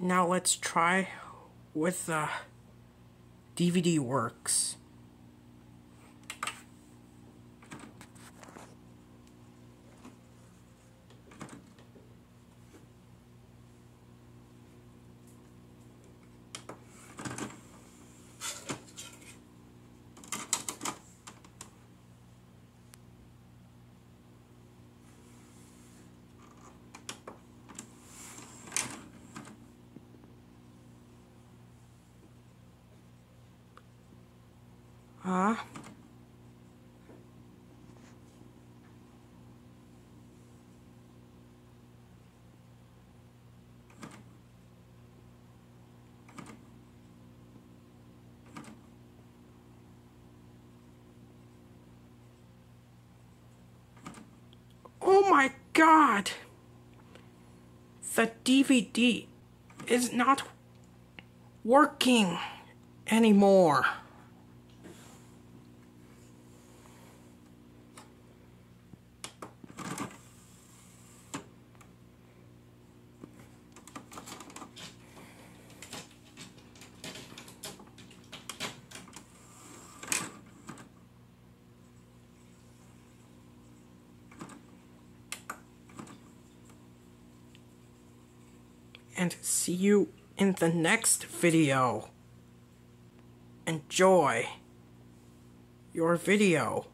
Now let's try with the DVD Works. Huh? Oh my god! The DVD is not working anymore. And see you in the next video. Enjoy your video.